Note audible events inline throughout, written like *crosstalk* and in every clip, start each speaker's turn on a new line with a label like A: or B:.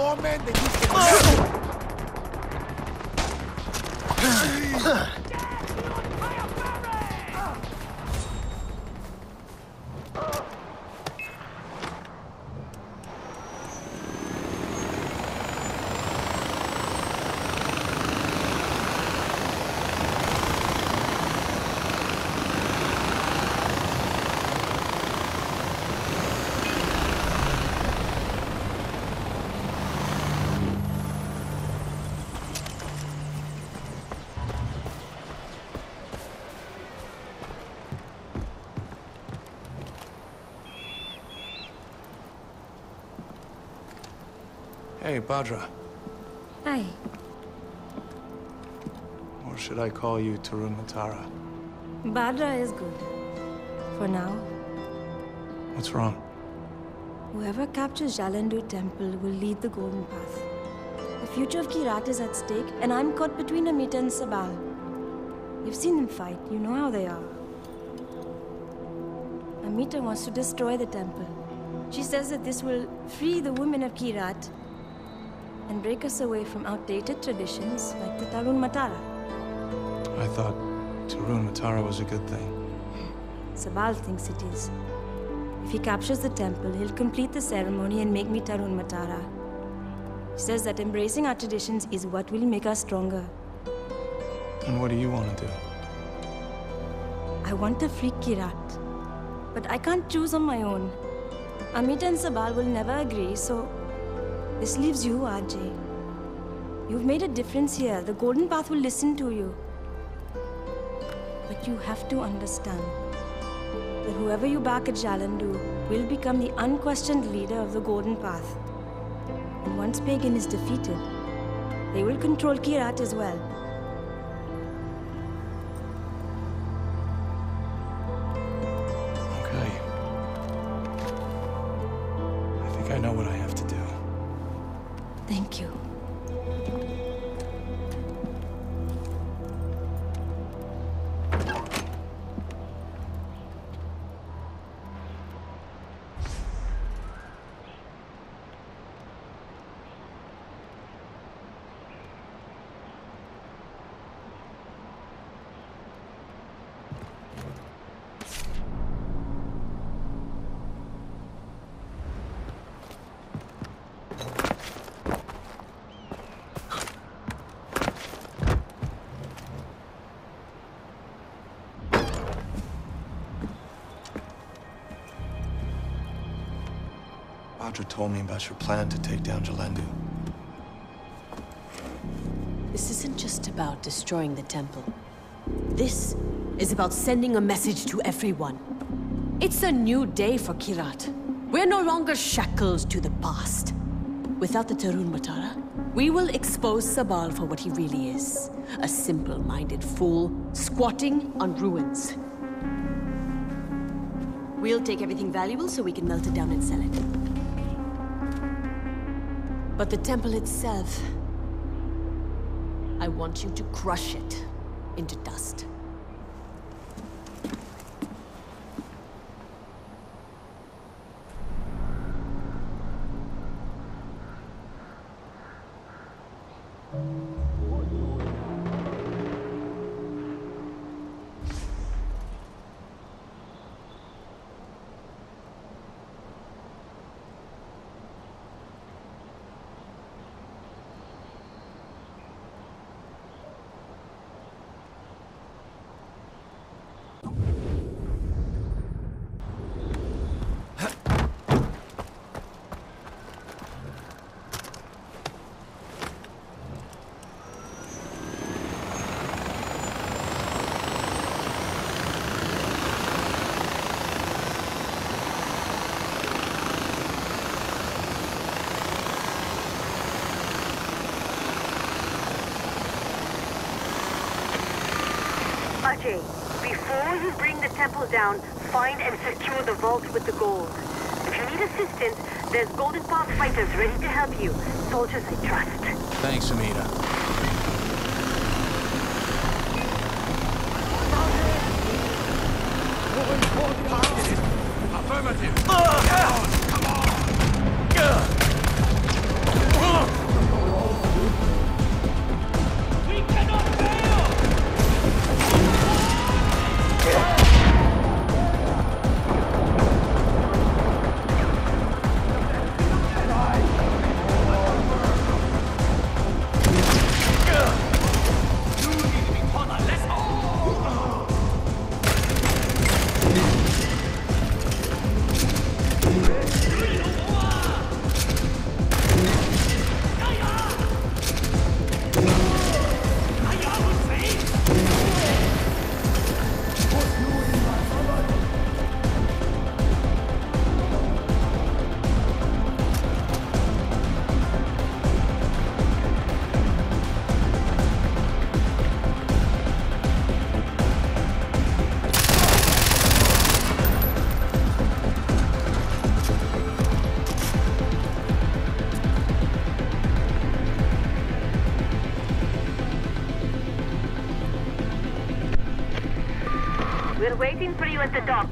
A: more men than you
B: Hey, Bhadra.
C: Hi.
B: Or should I call you Tarun Matara?
C: Bhadra is good. For now.
B: What's wrong?
C: Whoever captures Jalendu Temple will lead the Golden Path. The future of Kyrat is at stake, and I'm caught between Amita and Sabal. You've seen them fight, you know how they are. Amita wants to destroy the temple. She says that this will free the women of Kyrat and break us away from outdated traditions like the Tarun Matara.
B: I thought Tarun Matara was a good thing.
C: Sabal thinks it is. If he captures the temple, he'll complete the ceremony and make me Tarun Matara. He says that embracing our traditions is what will make us stronger.
B: And what do you want to do?
C: I want to free Kyrat. But I can't choose on my own. Amit and Sabal will never agree, so... This leaves you, Ajay. You've made a difference here. The Golden Path will listen to you. But you have to understand that whoever you back at Jalendu will become the unquestioned leader of the Golden Path. And once Pagan is defeated, they will control Kyrat as well.
B: Bhadra told me about your plan to take down Jalendu.
D: This isn't just about destroying the temple. This is about sending a message to everyone. It's a new day for Kyrat. We're no longer shackled to the past. Without the Tarun Matara, we will expose Sabal for what he really is. A simple-minded fool, squatting on ruins. We'll take everything valuable so we can melt it down and sell it. But the temple itself... I want you to crush it into dust.
E: Ajay, before you bring the temple down, find and secure the vault with the gold. If you need assistance, there's Golden Path fighters ready to help you. Soldiers I trust.
B: Thanks, Amita.
F: Waiting for you at the dock.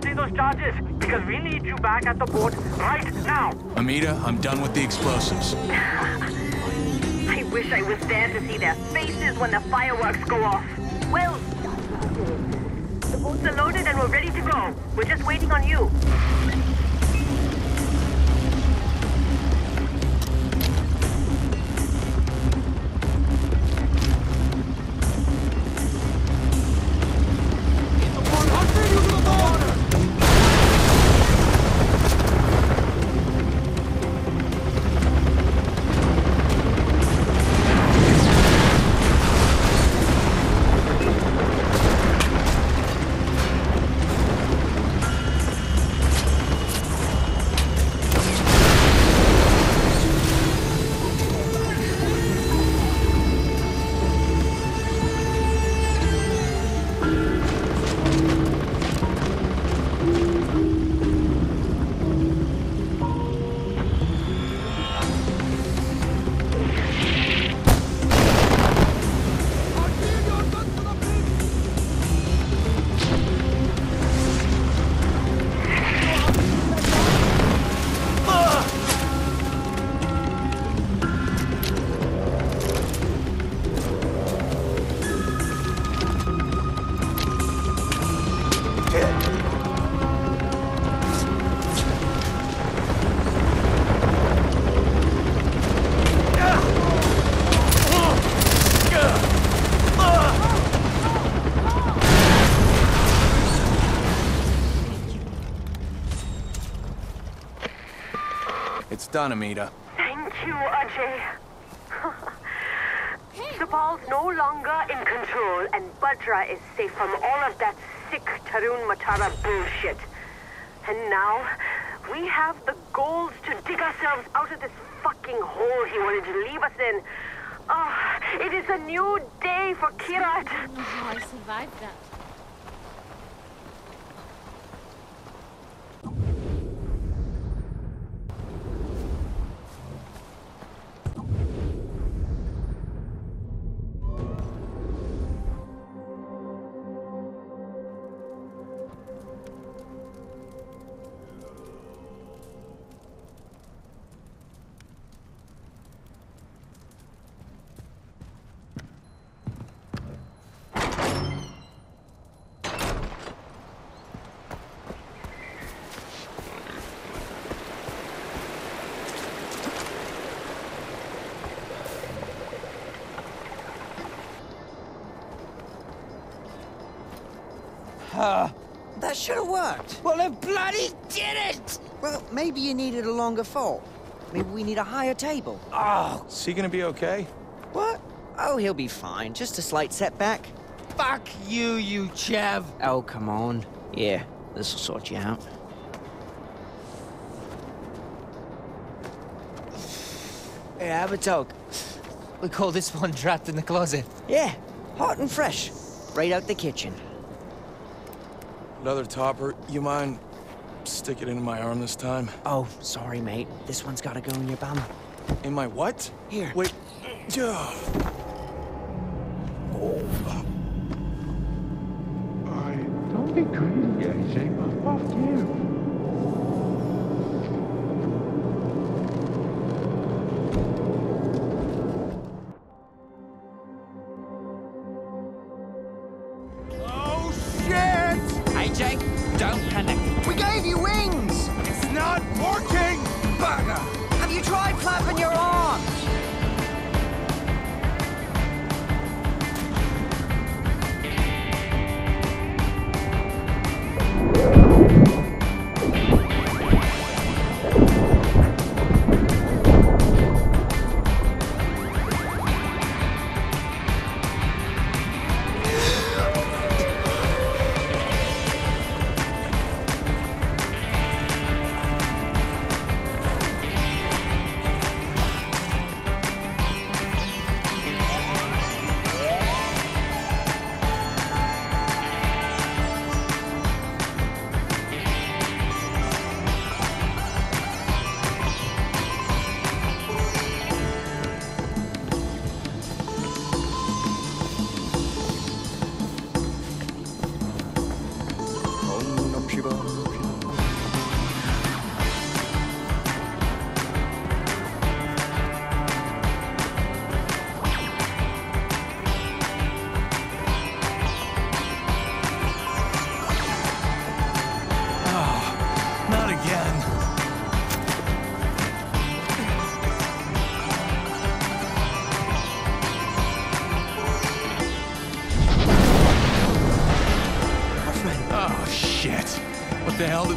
G: Planting those charges, because we need you back at the port right now.
H: Amita, I'm done with the explosives. *laughs*
F: I wish I was there to see their faces when the fireworks go off. Done,
H: Amita.
F: Thank you, Ajay. Sabal's no longer in control, and Bhadra is safe from all of that sick Tarun Matara bullshit. And now,
E: We have the gold to dig ourselves out of this fucking hole he wanted to leave us in. Oh, it is a new day for Kyrat.
I: I how I survived that.
J: That worked.
K: Well, it bloody did it!
J: Well, maybe you needed a longer fall. Maybe we need a higher table.
K: Oh,
B: Is he gonna be okay?
J: What? Oh, he'll be fine. Just a slight setback.
K: fuck you, you chav.
J: Oh, come on. Yeah, this'll sort you out.
K: Hey, have a toke. We call this one trapped in the closet.
J: Yeah, hot and fresh. Right out the kitchen.
B: Another topper. You mind stick it into my arm this time?
J: Oh, sorry, mate. This one's gotta go in your bum.
B: In my what?
J: Here.
B: Wait. Ugh. Oh.
L: Don't be crazy, AJ. Fuck you.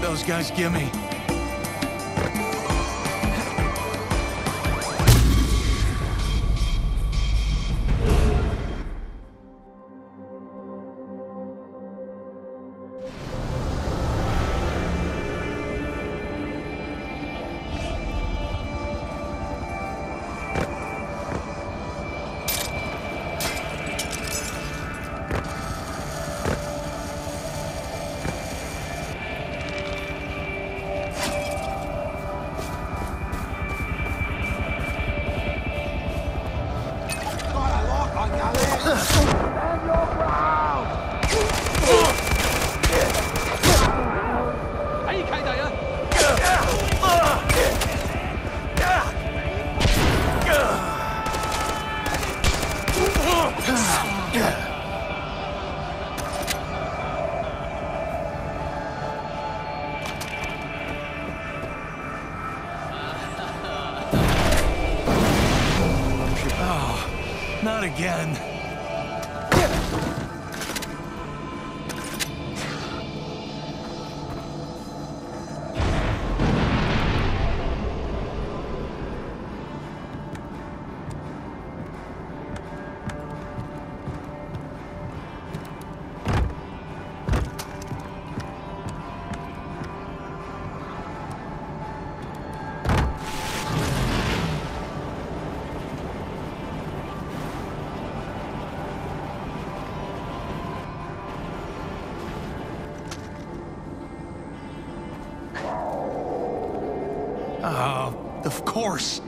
K: Those guys give me? Oh,
B: of course.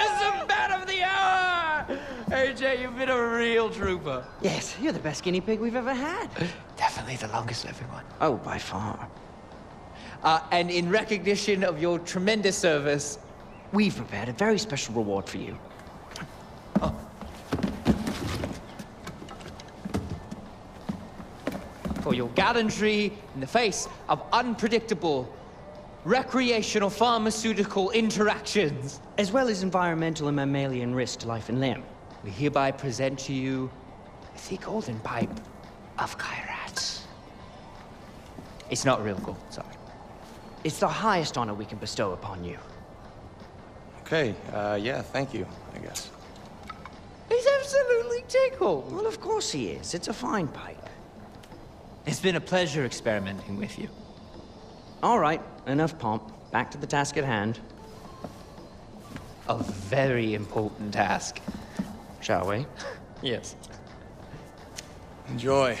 M: Isn't bat of the hour! AJ, you've been a real trooper.
J: Yes, you're the best guinea pig we've ever had.
K: Definitely the longest living one.
J: Oh, by far.
K: Uh, and in recognition of your tremendous service,
J: We've prepared a very special reward for you.
K: for your gallantry in the face of unpredictable recreational pharmaceutical interactions,
J: As well as environmental and mammalian risk to life and limb.
K: we hereby present to you the golden pipe of Kyrat. It's not real gold, sorry.
J: It's the highest honor we can bestow upon you.
B: Okay, uh, yeah, thank you, I guess.
K: He's absolutely tickled.
J: Well, of course he is. It's a fine pipe.
K: It's been a pleasure experimenting with you.
J: All right, enough pomp. Back to the task at hand,
K: A very important task.
J: shall we?
K: Yes.
B: Enjoy.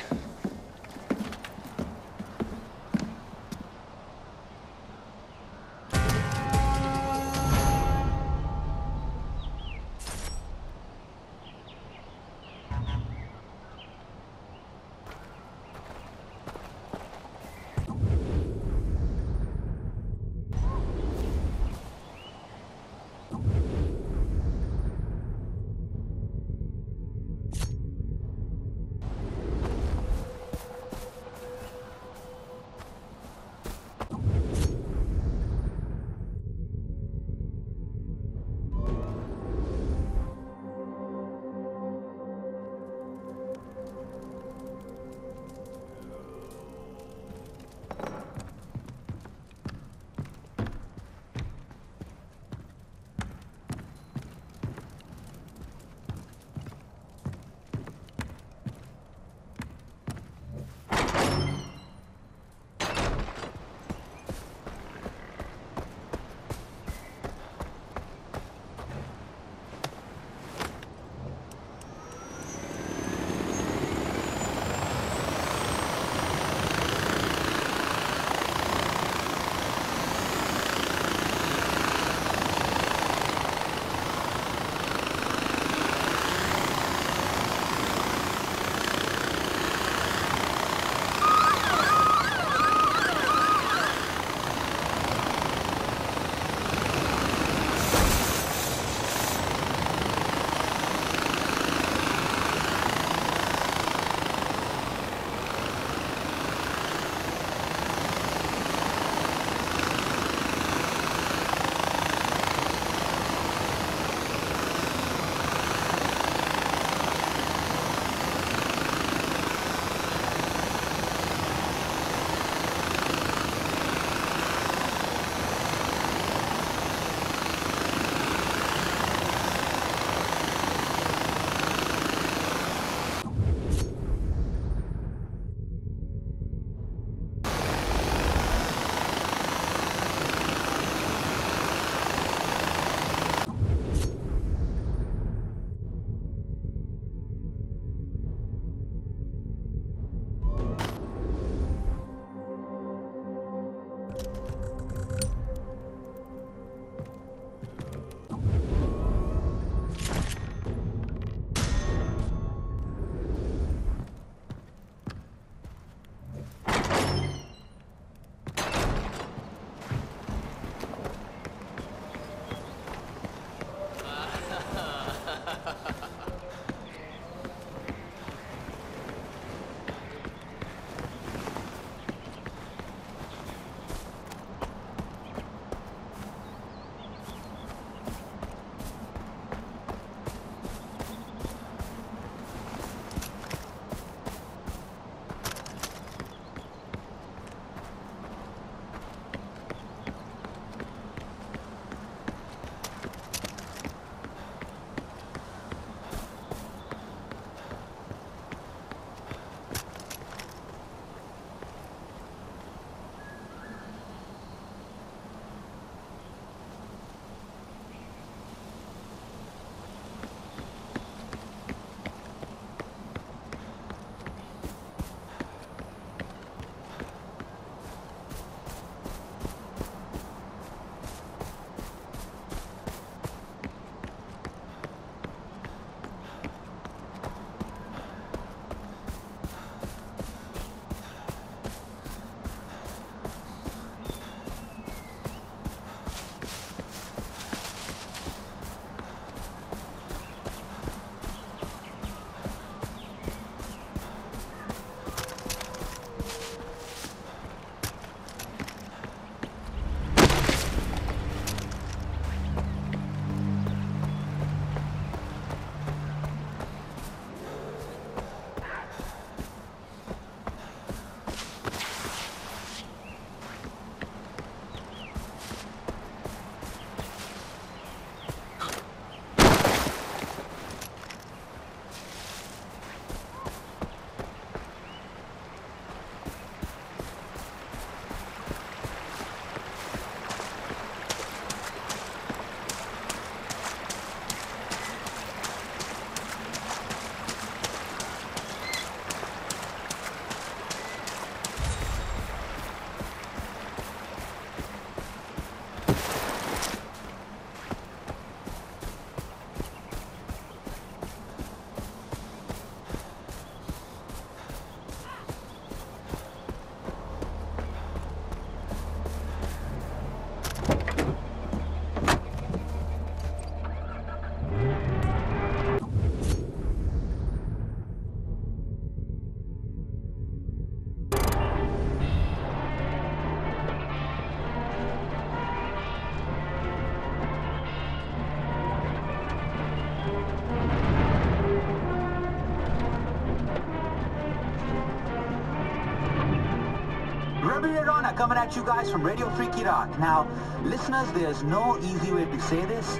N: Coming at you guys from Radio Free Kyrat. Now, listeners, there's no easy way to say this,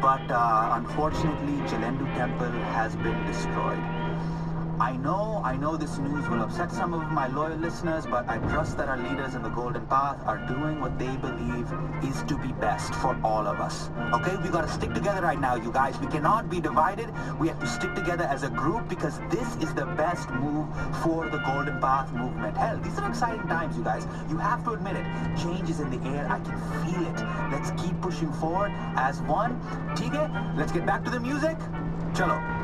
N: but uh, unfortunately, Jalendu Temple has been destroyed. I know, I know this news will upset some of my loyal listeners, but I trust that our leaders in the Golden Path are doing what they believe is to be best for all of us. Okay, we gotta stick together right now, you guys. We cannot be divided. We have to stick together as a group because this is the best move for the Golden Path movement. Hell, these are exciting times, you guys. You have to admit it. Change is in the air. I can feel it. Let's keep pushing forward as one. Tige, let's get back to the music. Chalo.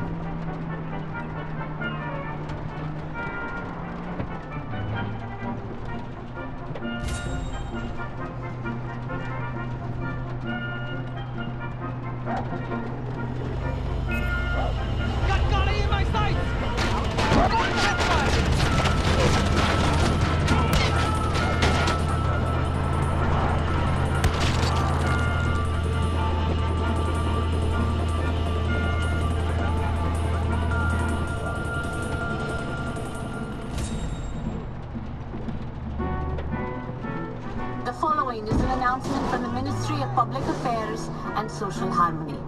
I: Of Public Affairs and Social Harmony.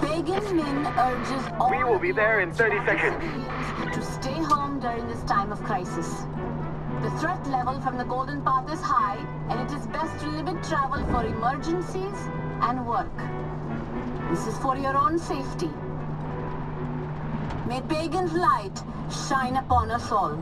I: Pagan Min urges all
G: We will be there in 30 seconds.
I: to stay home during this time of crisis. The threat level from the Golden Path is high, and it is best to limit travel for emergencies and work. This is for your own safety. May Pagan's light shine upon us all.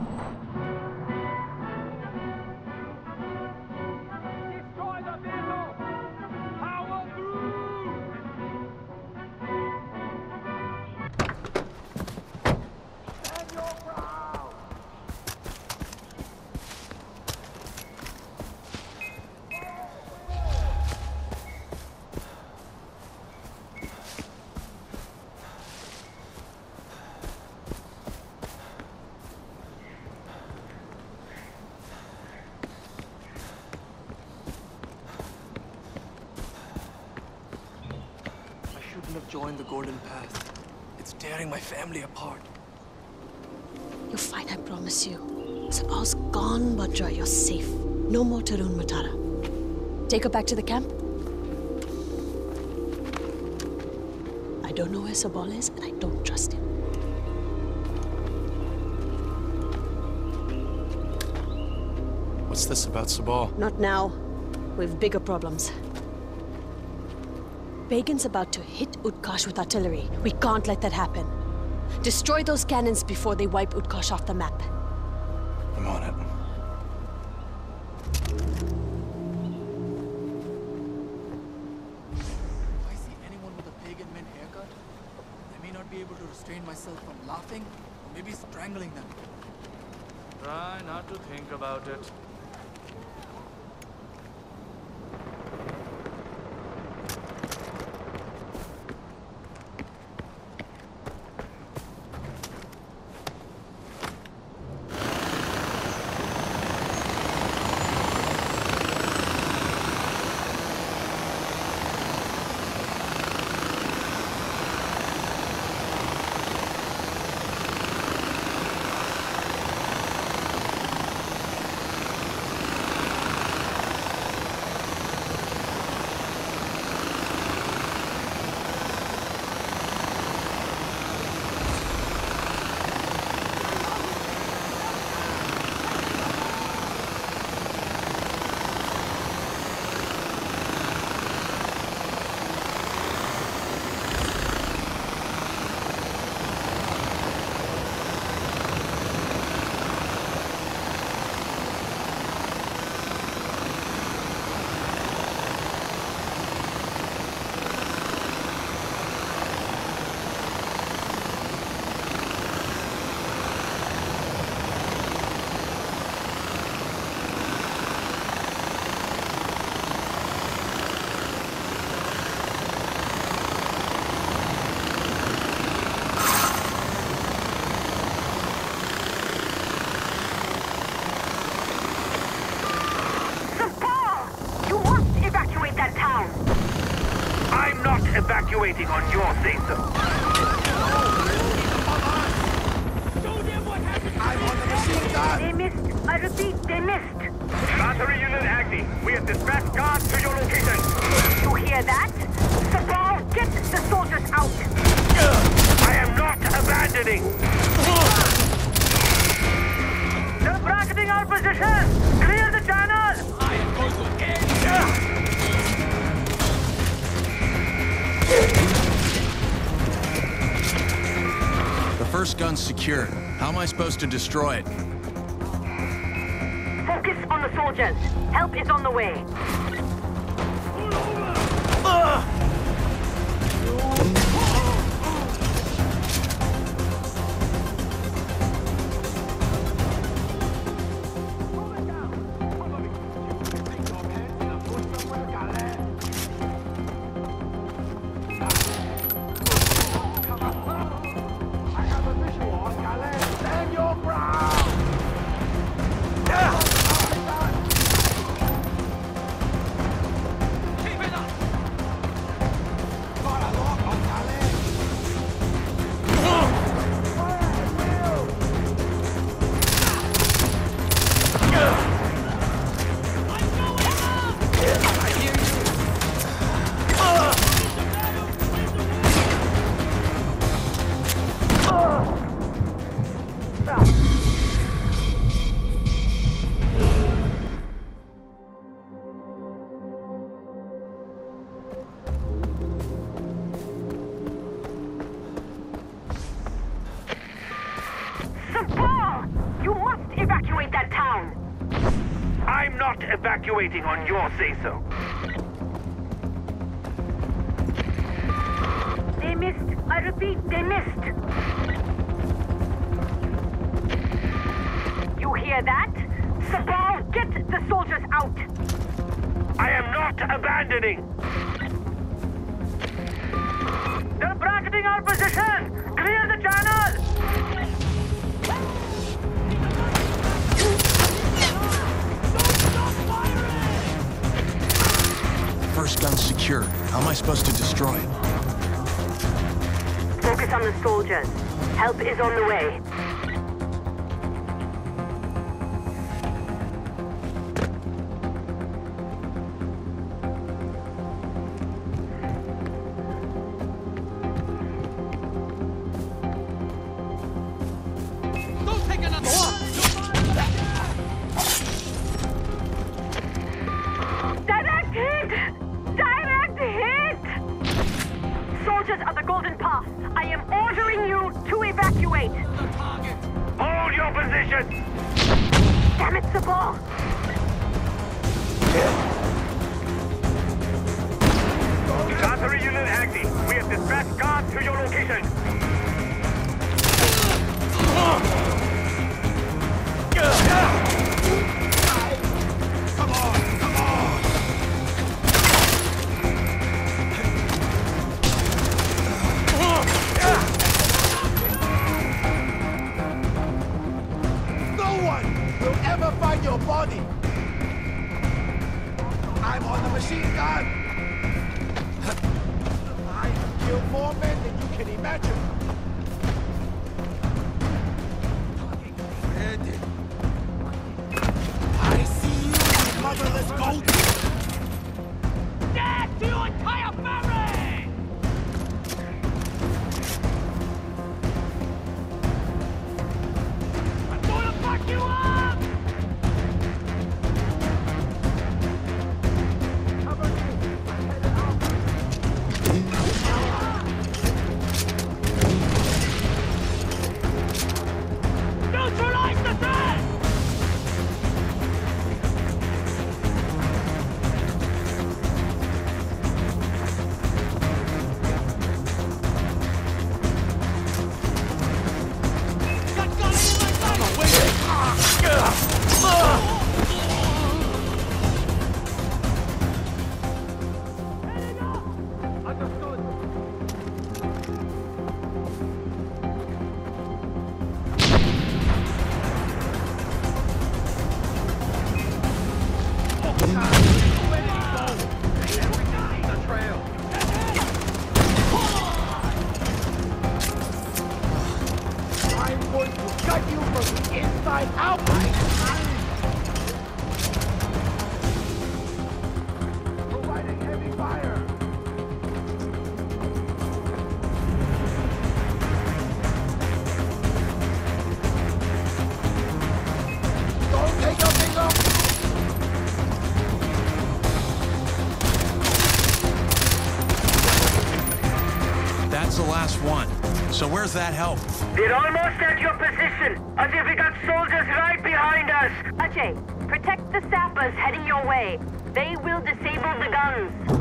B: Shouldn't have joined the Golden Path. It's tearing my family apart.
D: You're fine, I promise you. Sabal's gone, Bhadra. You're safe. No more Tarun Matara. Take her back to the camp. I don't know where Sabal is, and I don't trust him.
B: What's this about Sabal?
D: Not now. We've bigger problems. Pagan's about to hit Utkarsh with artillery. We can't let that happen. Destroy those cannons before they wipe Utkarsh off the map.
E: supposed to destroy it. first gun secure. How am I supposed to destroy it?
O: Focus on the soldiers. Help is on the way. So where's that help?
E: We're almost at your position. as if we got soldiers right behind us. Ajay, protect the sappers heading your way. They will disable the guns.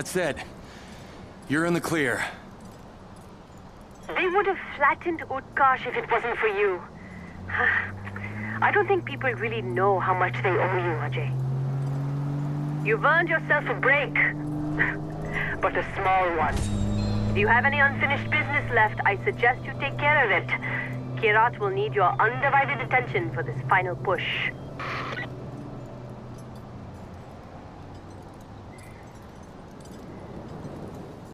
O: That's it. You're in the clear.
E: They would have flattened Utkarsh if it wasn't for you. *sighs* I don't think people really know how much they owe you, Ajay. You've earned yourself a break, *laughs* but a small one. If you have any unfinished business left, I suggest you take care of it. Kyrat will need your undivided attention for this final push.